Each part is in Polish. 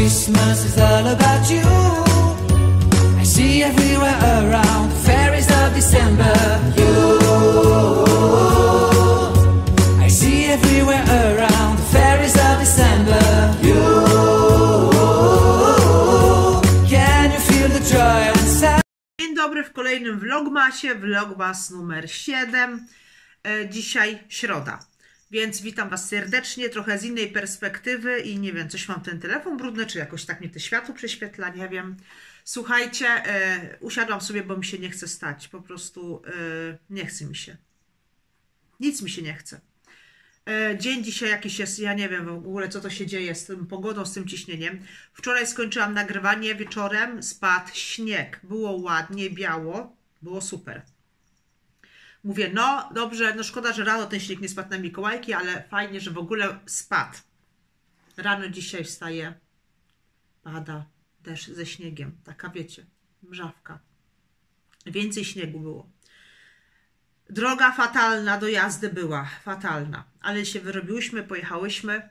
Christmas is all about you. I see everywhere around the fairies of December. You. I see everywhere around the fairies of December. You. Can you feel the joy and sound? Dzień dobry w kolejnym vlogmasie, vlogmas numer 7. E, dzisiaj środa, więc witam Was serdecznie, trochę z innej perspektywy i nie wiem, coś mam ten telefon brudny, czy jakoś tak mnie te światło prześwietla, nie wiem. Słuchajcie, e, usiadłam sobie, bo mi się nie chce stać, po prostu e, nie chce mi się. Nic mi się nie chce. E, Dzień dzisiaj jakiś jest, ja nie wiem w ogóle, co to się dzieje z tym pogodą, z tym ciśnieniem. Wczoraj skończyłam nagrywanie wieczorem, spadł śnieg. Było ładnie, biało, było super. Mówię, no dobrze, no szkoda, że rano ten śnieg nie spadł na Mikołajki, ale fajnie, że w ogóle spadł. Rano dzisiaj wstaje, pada deszcz ze śniegiem. Taka wiecie, mrzawka. Więcej śniegu było. Droga fatalna do jazdy była, fatalna, ale się wyrobiłyśmy, pojechałyśmy,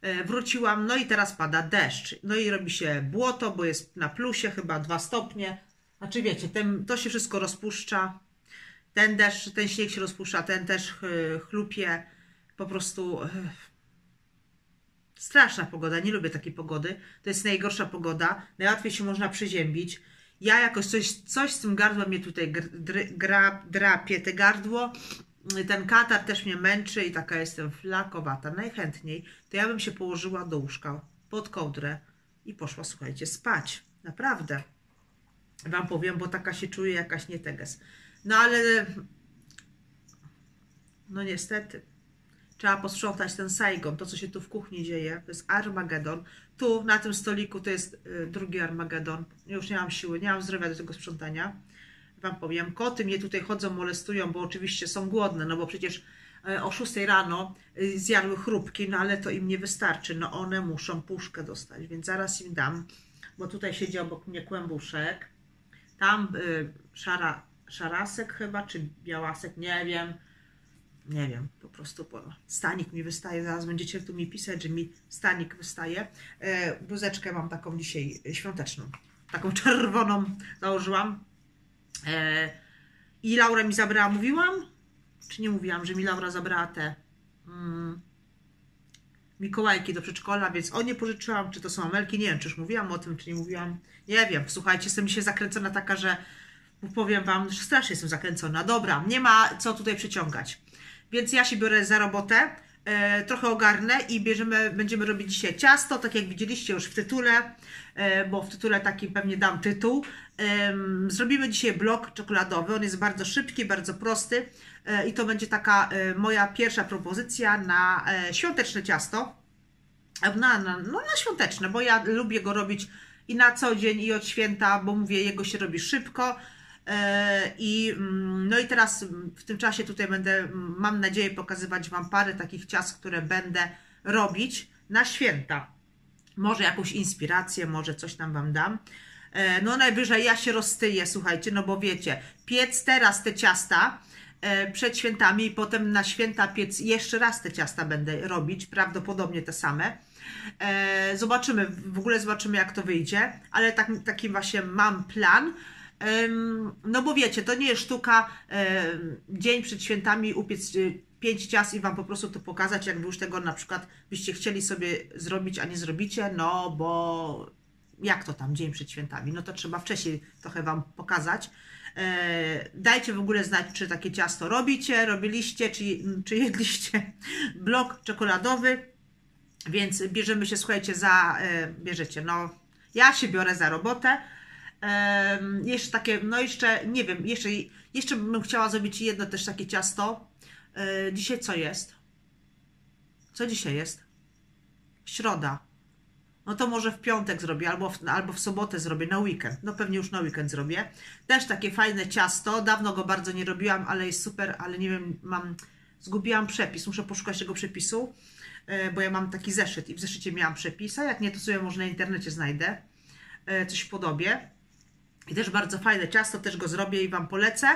e, wróciłam, no i teraz pada deszcz, no i robi się błoto, bo jest na plusie chyba 2 stopnie, znaczy wiecie, ten, to się wszystko rozpuszcza, ten deszcz, ten śnieg się rozpuszcza, ten też e, chlupie, po prostu e, straszna pogoda, nie lubię takiej pogody, to jest najgorsza pogoda, najłatwiej się można przeziębić, ja jakoś coś, coś z tym gardłem mnie tutaj gra, drapie, te gardło, ten katar też mnie męczy i taka jestem flakowata. Najchętniej to ja bym się położyła do łóżka pod kołdrę i poszła, słuchajcie, spać. Naprawdę. Wam powiem, bo taka się czuję jakaś nie teges. No ale no niestety. Trzeba posprzątać ten Saigon, to co się tu w kuchni dzieje, to jest Armagedon. Tu na tym stoliku to jest y, drugi Armagedon. Już nie mam siły, nie mam zdrowia do tego sprzątania. Wam powiem, koty mnie tutaj chodzą, molestują, bo oczywiście są głodne, no bo przecież y, o 6 rano y, zjadły chrupki, no ale to im nie wystarczy, no one muszą puszkę dostać, więc zaraz im dam, bo tutaj siedzi obok mnie kłębuszek, tam y, szara, szarasek chyba, czy białasek, nie wiem, nie wiem, po prostu po, stanik mi wystaje, zaraz będziecie tu mi pisać, że mi stanik wystaje. E, mam taką dzisiaj świąteczną, taką czerwoną założyłam. E, I Laura mi zabrała, mówiłam? Czy nie mówiłam, że mi Laura zabrała te mm, Mikołajki do przedszkola, więc o nie pożyczyłam, czy to są amelki, nie wiem, czy już mówiłam o tym, czy nie mówiłam, nie wiem, słuchajcie, jestem dzisiaj zakręcona taka, że powiem Wam, że strasznie jestem zakręcona, dobra, nie ma co tutaj przyciągać, więc ja się biorę za robotę, e, trochę ogarnę i bierzemy, będziemy robić dzisiaj ciasto, tak jak widzieliście już w tytule, e, bo w tytule taki pewnie dam tytuł. Em, Zrobimy dzisiaj blok czekoladowy, on jest bardzo szybki, bardzo prosty e, i to będzie taka e, moja pierwsza propozycja na e, świąteczne ciasto. E, Na, na, no na świąteczne, bo ja lubię go robić i na co dzień, i od święta, bo mówię, jego się robi szybko. E, I, mm, no i teraz w tym czasie tutaj będę, mm, mam nadzieję, pokazywać Wam parę takich ciast, które będę robić na święta. Może jakąś inspirację, może coś tam Wam dam. E, No najwyżej ja się roztyję, słuchajcie, no bo wiecie, piec teraz te ciasta e, przed świętami i potem na święta piec jeszcze raz te ciasta będę robić, prawdopodobnie te same. Zobaczymy, w ogóle zobaczymy jak to wyjdzie, ale tak, taki właśnie mam plan. No bo wiecie, to nie jest sztuka dzień przed świętami upiec y, pięć ciast i Wam po prostu to pokazać, jak Wy już tego na przykład byście chcieli sobie zrobić, a nie zrobicie, no bo jak to tam dzień przed świętami, no to trzeba wcześniej trochę Wam pokazać. E, Dajcie w ogóle znać, czy takie ciasto robicie, robiliście, czy, czy jedliście blok czekoladowy, więc bierzemy się, słuchajcie, za, e, bierzecie, no ja się biorę za robotę. Jeszcze takie, no jeszcze, nie wiem, jeszcze, jeszcze bym chciała zrobić jedno też takie ciasto. E, dzisiaj co jest? Co dzisiaj jest? Środa. No to może w piątek zrobię, albo w, albo w sobotę zrobię, na weekend. No pewnie już na weekend zrobię. Też takie fajne ciasto. Dawno go bardzo nie robiłam, ale jest super, ale nie wiem, mam, zgubiłam przepis. Muszę poszukać tego przepisu, e, bo ja mam taki zeszyt i w zeszycie miałam przepis, a jak nie, to sobie może na internecie znajdę e, coś w podobie. I też bardzo fajne ciasto, też go zrobię i Wam polecę.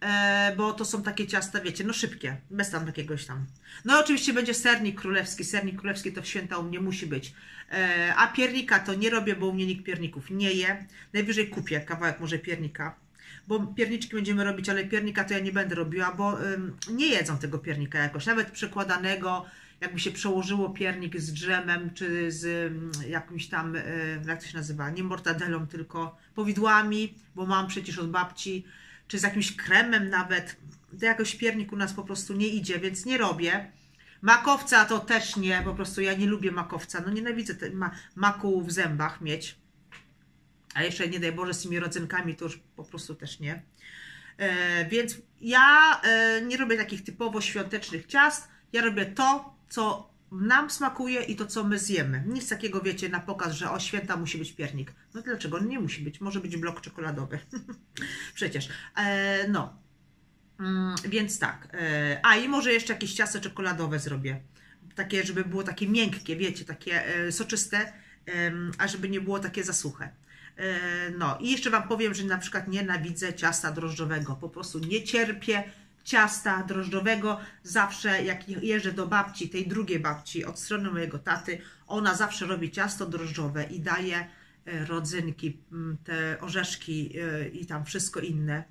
e, bo to są takie ciasta, wiecie, no szybkie, bez tam jakiegoś tam. No oczywiście będzie sernik królewski, sernik królewski to w święta u mnie musi być. E, a piernika to nie robię, bo u mnie nikt pierników nie je. Najwyżej kupię kawałek może piernika, bo pierniczki będziemy robić, ale piernika to ja nie będę robiła, bo nie jedzą tego piernika jakoś, nawet przekładanego, jakby się przełożyło piernik z drzemem, czy z ym, jakimś tam, y, jak to się nazywa, nie mortadelą, tylko powidłami, bo mam przecież od babci, czy z jakimś kremem nawet, to jakoś piernik u nas po prostu nie idzie, więc nie robię. Makowca to też nie, po prostu ja nie lubię makowca, no nienawidzę te, ma, maku w zębach mieć. A jeszcze nie daj Boże z tymi rodzynkami to już po prostu też nie. E, więc ja e, nie robię takich typowo świątecznych ciast. Ja robię to, co nam smakuje i to, co my zjemy. Nic takiego, wiecie, na pokaz, że o święta musi być piernik. No dlaczego? Nie musi być. Może być blok czekoladowy. Przecież. E, no. Mm, więc tak. E, a i może jeszcze jakieś ciasto czekoladowe zrobię. Takie, żeby było takie miękkie, wiecie, takie e, soczyste, a żeby nie było takie za suche. E, No i jeszcze Wam powiem, że na przykład nienawidzę ciasta drożdżowego. Po prostu nie cierpię ciasta drożdżowego. Zawsze jak jeżdżę do babci, tej drugiej babci od strony mojego taty, ona zawsze robi ciasto drożdżowe i daje e, rodzynki, m, te orzeszki e, i tam wszystko inne.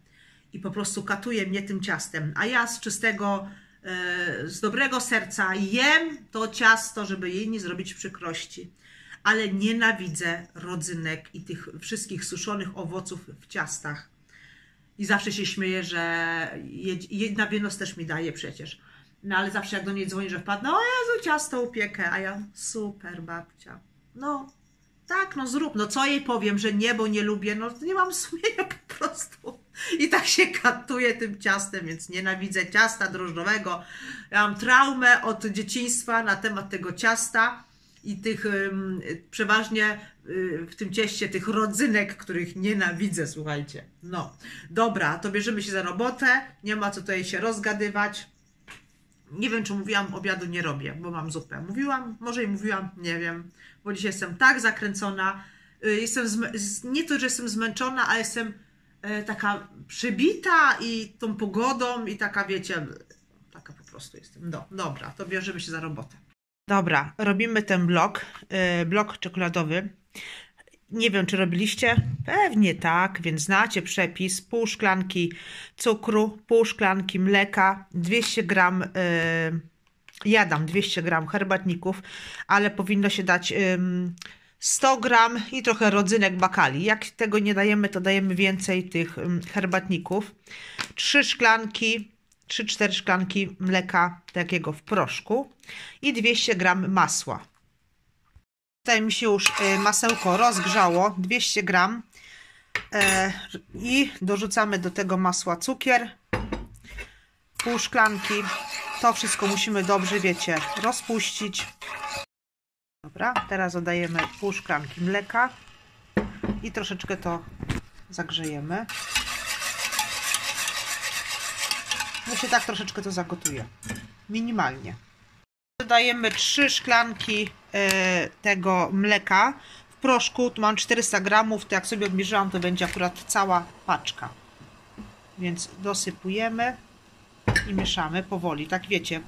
I po prostu katuje mnie tym ciastem. A ja z czystego, e, z dobrego serca jem to ciasto, żeby jej nie zrobić przykrości ale nienawidzę rodzynek i tych wszystkich suszonych owoców w ciastach. I zawsze się śmieję, że jedna wienos też mi daje przecież. No ale zawsze jak do niej dzwoni, że wpadnę, o Jezu, ciasto upiekę, a ja, super babcia. No, tak, no zrób. No co jej powiem, że nie, bo nie lubię, no nie mam sumienia po prostu. I tak się katuję tym ciastem, więc nienawidzę ciasta drożdżowego. Ja mam traumę od dzieciństwa na temat tego ciasta i tych przeważnie y, w tym cieście tych rodzynek, których nienawidzę, słuchajcie. No, dobra, to bierzemy się za robotę, nie ma co tutaj się rozgadywać. Nie wiem, czy mówiłam, obiadu nie robię, bo mam zupę. Mówiłam, może i mówiłam, nie wiem, bo dzisiaj jestem tak zakręcona. Y, Jestem nie to, że jestem zmęczona, ale jestem e, taka przybita i tą pogodą i taka, wiecie, taka po prostu jestem. No, dobra, to bierzemy się za robotę. Dobra, robimy ten blok, yy, blok czekoladowy. Nie wiem, czy robiliście? Pewnie tak, więc znacie przepis. Pół szklanki cukru, pół szklanki mleka, 200 gram, yy, ja dam 200 gram herbatników, ale powinno się dać ym, 100 gram i trochę rodzynek bakali. Jak tego nie dajemy, to dajemy więcej tych herbatników. 3 szklanki 3-4 szklanki mleka takiego w proszku i 200 gram masła. Tutaj mi się już y, masełko rozgrzało, 200 gram e, i dorzucamy do tego masła cukier, pół szklanki. To wszystko musimy dobrze, wiecie, rozpuścić. Dobra, teraz dodajemy pół szklanki mleka i troszeczkę to zagrzejemy. No się tak troszeczkę to zagotuje. Minimalnie. Dodajemy 3 szklanki e, tego mleka w proszku. Tu mam 400 gramów, to jak sobie obmierzyłam, to będzie akurat cała paczka. Więc dosypujemy i mieszamy powoli. Tak wiecie.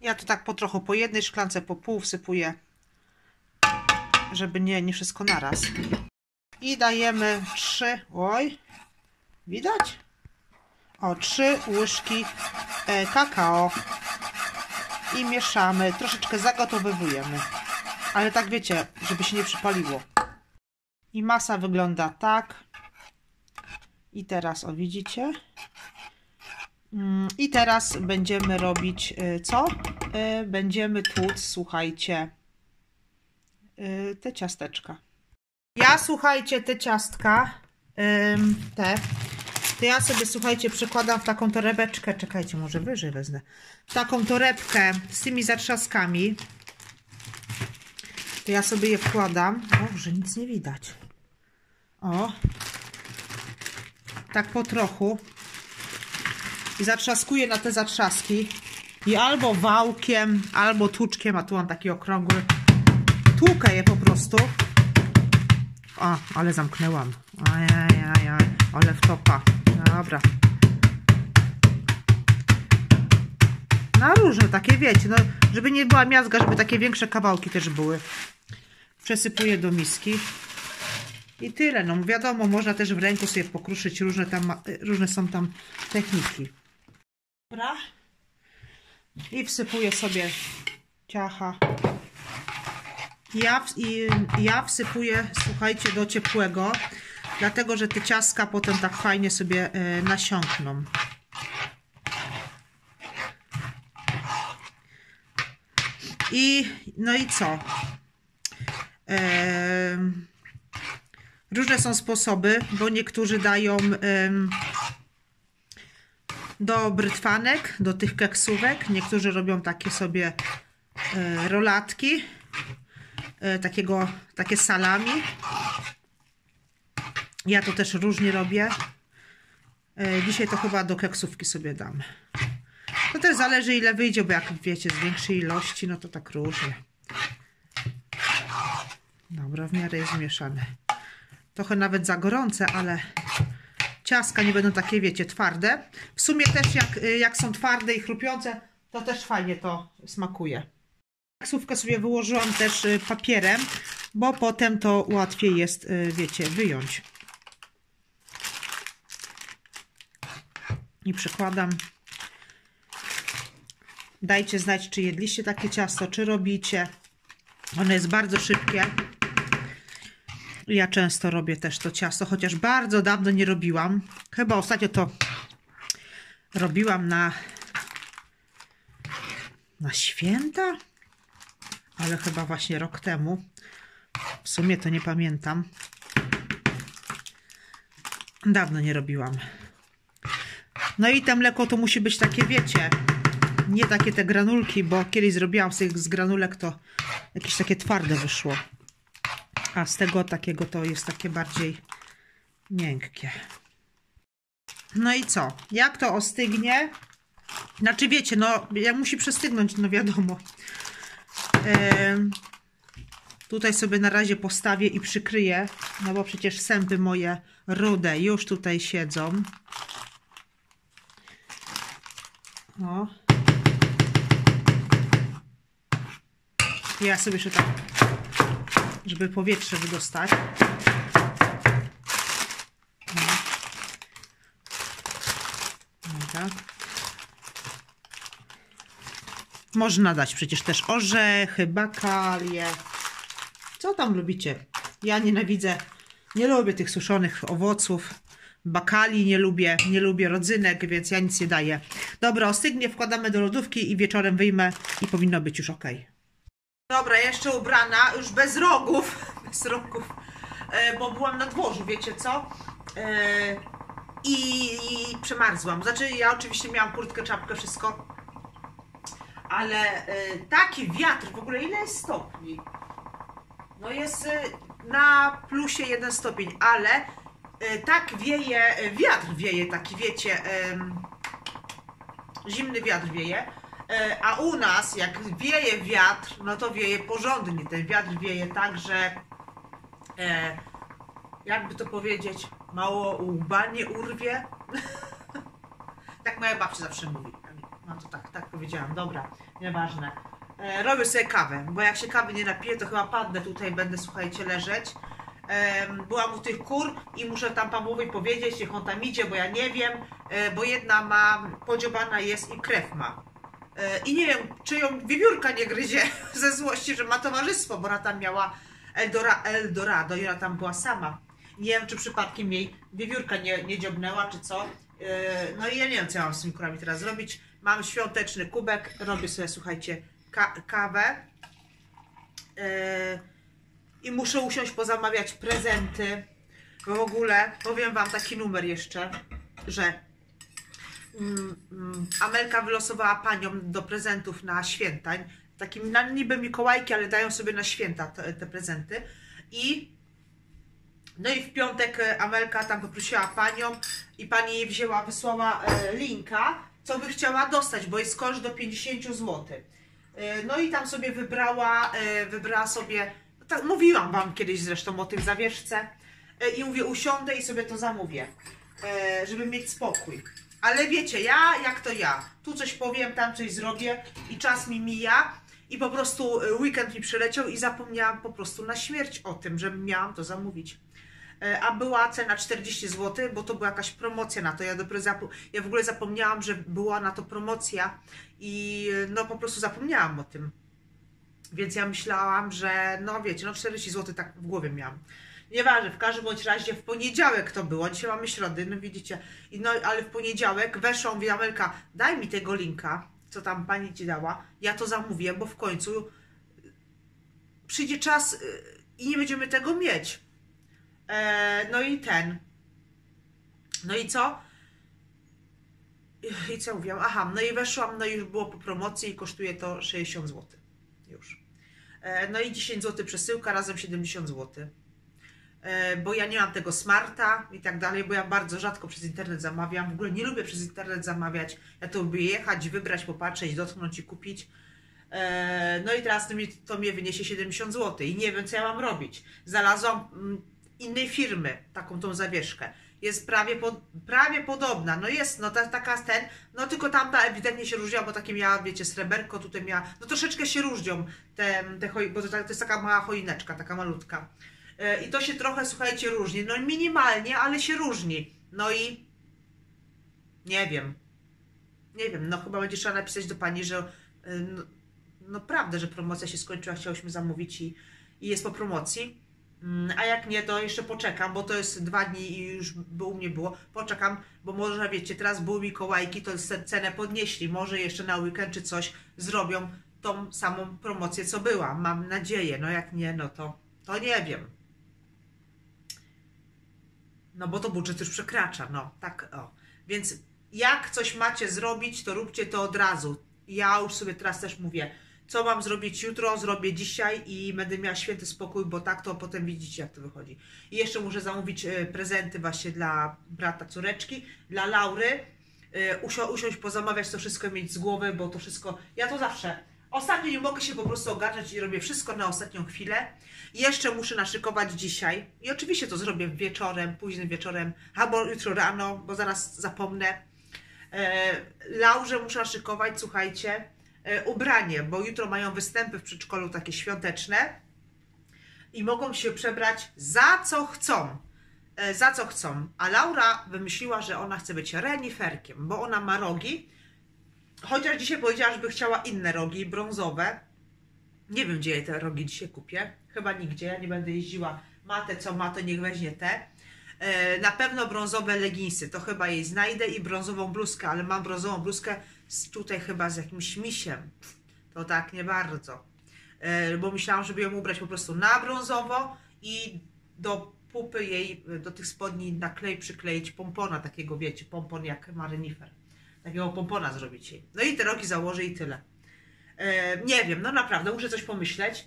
Ja to tak po trochu, po jednej szklance, po pół wsypuję, żeby nie, nie wszystko naraz. I dajemy 3, oj, widać? O, 3 łyżki e, kakao i mieszamy. Troszeczkę zagotowujemy. Ale tak wiecie, żeby się nie przypaliło. I masa wygląda tak. I teraz, o widzicie? Mm, I teraz będziemy robić e, co? E, Będziemy tłuc, słuchajcie, te ciasteczka. Ja, słuchajcie, te ciastka, te, to ja sobie, słuchajcie, przekładam w taką torebeczkę. Czekajcie, może wyżej wezmę. W taką torebkę z tymi zatrzaskami. To ja sobie je wkładam. O, że nic nie widać. O. Tak po trochu. I zatrzaskuję na te zatrzaski. I albo wałkiem, albo tłuczkiem, a tu mam taki okrągły. Tłukę je po prostu. A, ale zamknęłam. Ajajaj, ale wtopa. Dobra. Na różne takie, wiecie, no, żeby nie była miazga, żeby takie większe kawałki też były. Przesypuję do miski. I tyle, no wiadomo, można też w ręku sobie pokruszyć, różne, tam, różne są tam techniki. Dobra. I wsypuję sobie ciacha. Ja, i, ja wsypuję, słuchajcie, do ciepłego, dlatego że te ciastka potem tak fajnie sobie e, nasiąkną. I no i co? Em, różne są sposoby, bo niektórzy dają do brytwanek, do tych keksówek. Niektórzy robią takie sobie e, rolatki, e, takiego, takie salami. Ja to też różnie robię. E, dzisiaj to chyba do keksówki sobie dam. To też zależy ile wyjdzie, bo jak wiecie, z większej ilości, no to tak różnie. Dobra, w miarę jest zmieszane. Trochę nawet za gorące, ale ciastka nie będą takie, wiecie, twarde. W sumie też jak, y, jak są twarde i chrupiące, to też fajnie to smakuje. Taksówkę sobie wyłożyłam też y, papierem, bo potem to łatwiej jest, y, wiecie, wyjąć. I przykładam. Dajcie znać, czy jedliście takie ciasto, czy robicie. Ono jest bardzo szybkie. Ja często robię też to ciasto, chociaż bardzo dawno nie robiłam. Chyba ostatnio to robiłam na na święta, ale chyba właśnie rok temu. W sumie to nie pamiętam. Dawno nie robiłam. No i te mleko to musi być takie, wiecie, nie takie te granulki, bo kiedyś zrobiłam sobie z granulek, to jakieś takie twarde wyszło. A z tego takiego to jest takie bardziej miękkie. No i co? Jak to ostygnie? Znaczy wiecie, no jak musi przestygnąć, no wiadomo. Em, tutaj sobie na razie postawię i przykryję, no bo przecież sępy moje rude już tutaj siedzą. O. Ja sobie jeszcze tak, żeby powietrze wydostać. O. Dobra. Można dać przecież też orzechy, bakalie. Co tam lubicie? Ja nienawidzę, nie lubię tych suszonych owoców. Bakali nie lubię, nie lubię rodzynek, więc ja nic nie daję. Dobra, ostygnie, wkładamy do lodówki i wieczorem wyjmę i powinno być już ok. Dobra, jeszcze ubrana, już bez rogów, bez rogów, e, bo byłam na dworzu, wiecie co? E, i, I przemarzłam. Znaczy, ja oczywiście miałam kurtkę, czapkę, wszystko, ale e, taki wiatr, w ogóle ile jest stopni? No jest na plusie jeden stopień, ale tak wieje, e, wiatr wieje taki, wiecie, zimny wiatr wieje, e, a u nas jak wieje wiatr, no to wieje porządnie, ten wiatr wieje tak, że e, jakby to powiedzieć, mało łba nie urwie. tak moja babcia zawsze mówi. No to tak, tak powiedziałam, dobra, nieważne. E, robię sobie kawę, bo jak się kawy nie napiję, to chyba padnę tutaj, będę, słuchajcie, leżeć. Byłam u tych kur i muszę tam Pawłowi powiedzieć, niech on tam idzie, bo ja nie wiem, e, bo jedna ma, podziobana jest i krew ma. E, I nie wiem, czy ją wiewiórka nie gryzie ze złości, że ma towarzystwo, bo ona tam miała Eldora, Eldorado i ona tam była sama. Nie wiem, czy przypadkiem jej wiewiórka nie, nie dziobnęła, czy co. E, No i ja nie wiem, co ja mam z tymi kurami teraz zrobić. Mam świąteczny kubek, robię sobie, słuchajcie, ka kawę. I muszę usiąść, pozamawiać prezenty. Bo w ogóle powiem Wam taki numer jeszcze, że mm, mm, Amelka wylosowała panią do prezentów na święta. Takim na niby Mikołajki, ale dają sobie na święta te, te prezenty. I no i w piątek e, Amelka tam poprosiła panią i pani jej wzięła, wysłała e, linka, co by chciała dostać, bo jest koszt do 50 zł. E, no i tam sobie wybrała, wybrała sobie, tak, mówiłam wam kiedyś zresztą o tych zawieszce e, i mówię, usiądę i sobie to zamówię, e, żeby mieć spokój. Ale wiecie, ja jak to ja. Tu coś powiem, tam coś zrobię i czas mi mija i po prostu y, weekend mi przyleciał i zapomniałam po prostu na śmierć o tym, że miałam to zamówić. E, A była cena 40 zł, bo to była jakaś promocja na to. Ja dopiero ja w ogóle zapomniałam, że była na to promocja i no po prostu zapomniałam o tym. Więc ja myślałam, że no wiecie, no 40 zł tak w głowie miałam. Nieważne, w każdym bądź razie w poniedziałek to było, dzisiaj mamy środy, no widzicie, I no ale w poniedziałek weszłam, mówię Amelka, daj mi tego linka, co tam pani ci dała, ja to zamówię, bo w końcu przyjdzie czas y, i nie będziemy tego mieć. E, no i ten. No i co? I co mówiłam? Aha, no i weszłam, no i już było po promocji i kosztuje to 60 zł. Już. E, No i 10 zł przesyłka, razem 70 zł. E, Bo ja nie mam tego smarta i tak dalej, bo ja bardzo rzadko przez internet zamawiam. W ogóle nie lubię przez internet zamawiać. Ja to lubię jechać, wybrać, popatrzeć, dotknąć i kupić. E, No i teraz to, mi, to mnie wyniesie 70 zł i nie wiem, co ja mam robić. Znalazłam mm, innej firmy taką tą zawieszkę. Jest prawie, pod, prawie podobna. No jest, no ta, taka ten, no tylko tamta ewidentnie się różniła, bo takie miała, wiecie, sreberko, tutaj miała, no troszeczkę się różnią te, te bo to, to jest taka mała choineczka, taka malutka. E, I to się trochę, słuchajcie, różni. No minimalnie, ale się różni. No i nie wiem. Nie wiem, no chyba będzie trzeba napisać do pani, że e, no, no prawda, że promocja się skończyła, chciałyśmy zamówić i, i jest po promocji. Mm, A jak nie, to jeszcze poczekam, bo to jest dwa dni i już by u mnie było. Poczekam, bo może wiecie, teraz były Mikołajki, to cenę podnieśli. Może jeszcze na weekend czy coś zrobią tą samą promocję, co była. Mam nadzieję. No jak nie, no to, to nie wiem. No bo to budżet już przekracza, no tak o. Więc jak coś macie zrobić, to róbcie to od razu. Ja już sobie teraz też mówię, co mam zrobić jutro, zrobię dzisiaj i będę miała święty spokój, bo tak to potem widzicie, jak to wychodzi. I jeszcze muszę zamówić e, prezenty właśnie dla brata, córeczki, dla Laury. E, Usio, usiąść, pozamawiać to wszystko, mieć z głowy, bo to wszystko, ja to zawsze, ostatnio nie mogę się po prostu ogarnąć i robię wszystko na ostatnią chwilę. Jeszcze muszę naszykować dzisiaj. I oczywiście to zrobię wieczorem, późnym wieczorem, albo jutro rano, bo zaraz zapomnę. E, Laurze muszę naszykować, słuchajcie, ubranie, bo jutro mają występy w przedszkolu takie świąteczne i mogą się przebrać za co chcą. E, Za co chcą. A Laura wymyśliła, że ona chce być reniferkiem, bo ona ma rogi. Chociaż dzisiaj powiedziała, żeby chciała inne rogi, brązowe. Nie wiem, gdzie jej te rogi dzisiaj kupię. Chyba nigdzie. Ja nie będę jeździła. Ma te, co ma, to niech weźmie te. E, Na pewno brązowe leginsy. To chyba jej znajdę i brązową bluzkę, ale mam brązową bluzkę z, tutaj chyba z jakimś misiem. To tak nie bardzo. E, Bo myślałam, żeby ją ubrać po prostu na brązowo i do pupy jej, e, do tych spodni na klej przykleić pompona takiego, wiecie, pompon jak ma renifer. Takiego pompona zrobić jej. No i te rogi założę i tyle. E, nie wiem, no naprawdę, muszę coś pomyśleć.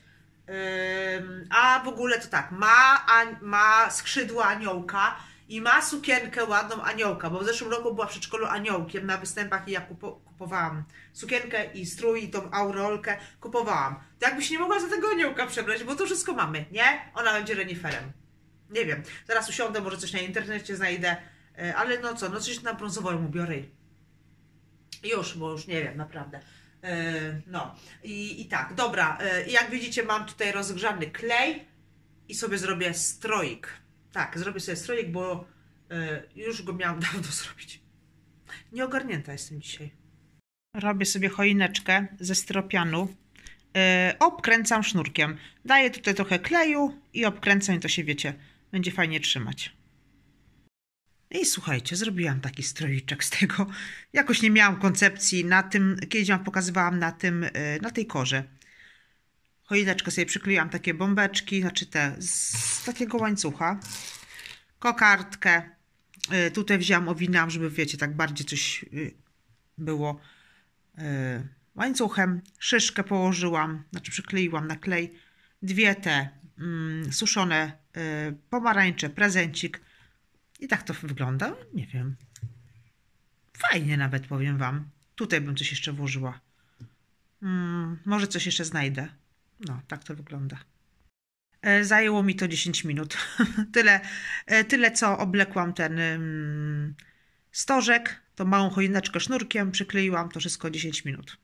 Ym, A w ogóle to tak, ma, an- ma skrzydła aniołka i ma sukienkę ładną aniołka, bo w zeszłym roku była w przedszkolu aniołkiem na występach i ja kupo, kupowałam sukienkę i strój i tą aureolkę kupowałam. To jakbyś nie mogła za tego aniołka przebrać, bo to wszystko mamy, nie? Ona będzie reniferem. Nie wiem, zaraz usiądę, może coś na internecie znajdę, e, ale no co, no coś na brązowo ją ubiorę już, bo już nie wiem, naprawdę. E, No i, i tak, dobra. e, Jak widzicie, mam tutaj rozgrzany klej i sobie zrobię stroik. Tak, zrobię sobie stroik, bo e, już go miałam dawno zrobić. Nieogarnięta jestem dzisiaj. Robię sobie choineczkę ze styropianu. E, Obkręcam sznurkiem. Daję tutaj trochę kleju i obkręcam i to się, wiecie, będzie fajnie trzymać. I słuchajcie, zrobiłam taki stroiczek z tego. Jakoś nie miałam koncepcji na tym, kiedyś wam pokazywałam na tym, y, na tej korze. Choineczkę sobie przykleiłam takie bombeczki, znaczy te z takiego łańcucha. Kokardkę. Y, Tutaj wzięłam, owinęłam, żeby wiecie, tak bardziej coś y, było y, łańcuchem. Szyszkę położyłam, znaczy przykleiłam na klej. Dwie te mm, suszone pomarańcze, prezencik. I tak to wygląda. Nie wiem. Fajnie nawet powiem wam. Tutaj bym coś jeszcze włożyła. Mm, może coś jeszcze znajdę. No, tak to wygląda. E, Zajęło mi to 10 minut. tyle, e, tyle, co oblekłam ten ym, stożek, tą małą choineczkę sznurkiem, przykleiłam to wszystko 10 minut.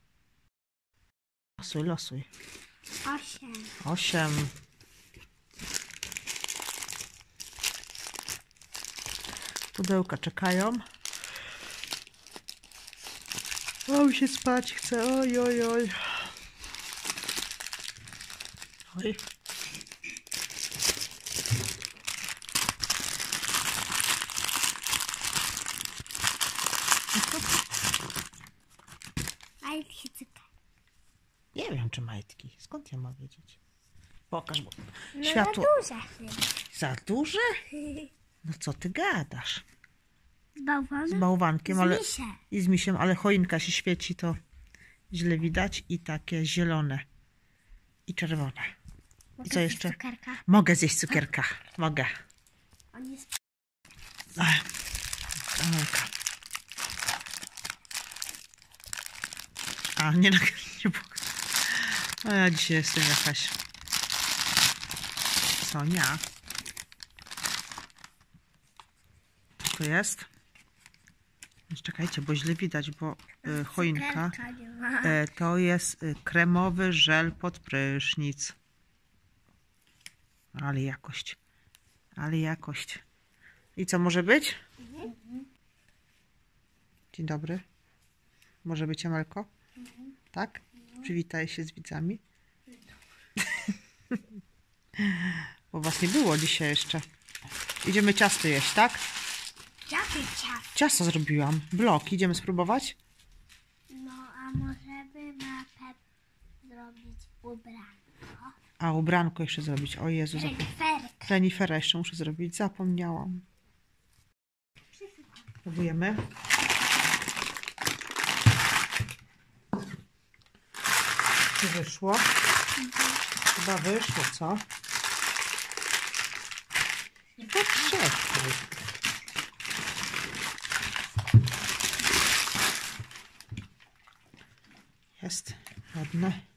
Losuj, losuj. Osiem. 8. Pudełka czekają. O, mi się spać chce. Oj, oj, oj. Oj. Majtki cyka. Nie wiem, czy majtki. Skąd ja mam wiedzieć? Pokaż, bo No światło. za duże. Za duże? No co ty gadasz? Z bałwanem? Z bałwankiem, Z ale... I z misiem, ale choinka się świeci, to źle widać. I takie zielone. I czerwone. Mogę co jeszcze? Cukierka. Mogę zjeść cukierka. Mogę. On jest Ach. A, nie, nag- nie. A ja dzisiaj jestem jakaś... Sonia. Co to jest? Czekajcie, bo źle widać, bo y, choinka... E, to jest y, kremowy żel pod prysznic. Ale jakość. Ale jakość. I co może być? Dzień dobry. Może być Amelko? Tak? Przywitaj się z widzami. Bo was nie było dzisiaj jeszcze. Idziemy ciasto jeść, tak? Jakie ciasto? Ciasto zrobiłam. Blok. Idziemy spróbować? No, a może by zrobić ubranko? A ubranko jeszcze zrobić. O Jezu, zapomniałam. Renifera jeszcze muszę zrobić. Zapomniałam. Próbujemy. Czy wyszło? Chyba wyszło, co? Jest ładne.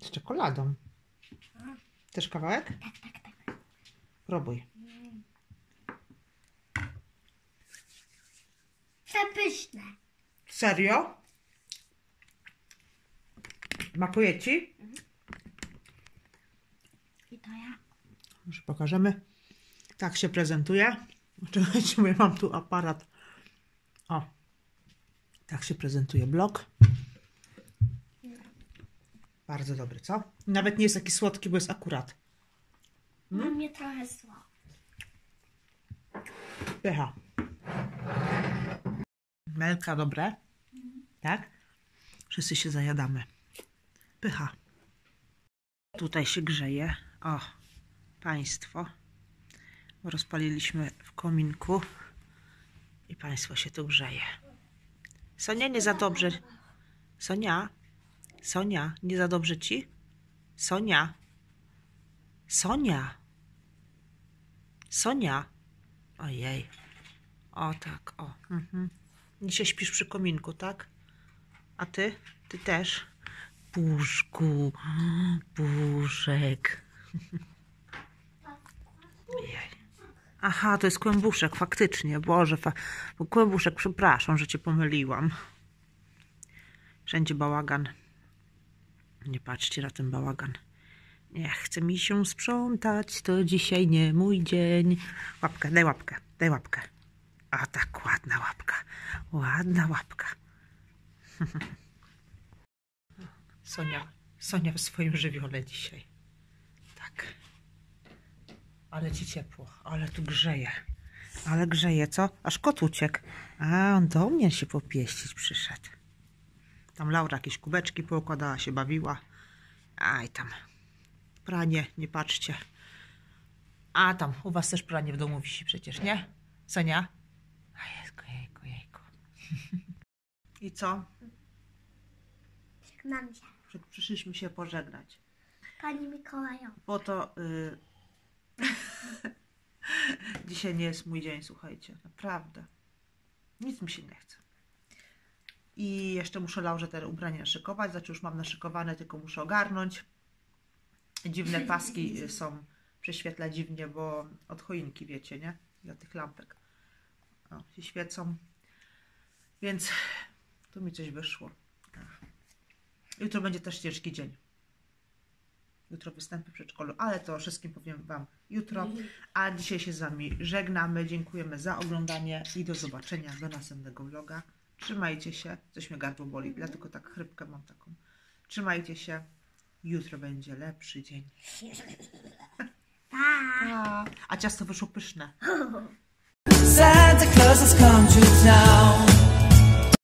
Z czekoladą. Też kawałek? Tak, tak, tak. Próbuj. Przepyszne. Serio? Smakuje ci? I to ja. Już pokażemy. Tak się prezentuje. Ja mam tu aparat. O. Tak się prezentuje blok. Bardzo dobry, co? Nawet nie jest taki słodki, bo jest akurat. Ma mnie trochę zło. Pycha. Melka dobre. Tak? Wszyscy się zajadamy. Pycha. Tutaj się grzeje. O, państwo. Rozpaliliśmy w kominku i państwo się tu grzeje. Sonia, nie za dobrze. Sonia, Sonia, nie za dobrze ci? Sonia, Sonia, Sonia. Ojej. O tak, o. Mhm. Dzisiaj śpisz przy kominku, tak? A ty? Ty też? Puszku, puszek. Ojej. Aha, to jest kłębuszek, faktycznie. Boże, fa kłębuszek, przepraszam, że cię pomyliłam. Wszędzie bałagan. Nie patrzcie na ten bałagan. Nie chce mi się sprzątać, to dzisiaj nie mój dzień. Łapkę, daj łapkę, daj łapkę. A tak, ładna łapka. Ładna łapka. Sonia, Sonia w swoim żywiole dzisiaj. Tak. Ale ci ciepło, ale tu grzeje. Ale grzeje, co? Aż kot uciekł. A, on do mnie się popieścić przyszedł. Tam Laura jakieś kubeczki poukładała, się bawiła. Aj tam. Pranie, nie patrzcie. A tam, u was też pranie w domu wisi przecież, nie? Sonia? A jejku, jejku, jejku. I co? Żegnam się. Przy- Przyszliśmy się pożegnać. Pani Mikołajowa. Bo to y... dzisiaj nie jest mój dzień, słuchajcie. Naprawdę. Nic mi się nie chce. I jeszcze muszę Laurze te ubrania naszykować. Znaczy już mam naszykowane, tylko muszę ogarnąć. Dziwne paski są, prześwietla dziwnie, bo od choinki, wiecie, nie? Dla tych lampek. O, się świecą. Więc tu mi coś wyszło. Jutro będzie też ciężki dzień. Jutro występy w przedszkolu, ale to wszystkim powiem Wam jutro. A dzisiaj się z Wami żegnamy. Dziękujemy za oglądanie i do zobaczenia do następnego vloga. Trzymajcie się. Coś mnie gardło boli, dlatego tak chrypkę mam taką. Trzymajcie się. Jutro będzie lepszy dzień. Pa. A ciasto wyszło pyszne. Santa Claus has come to town.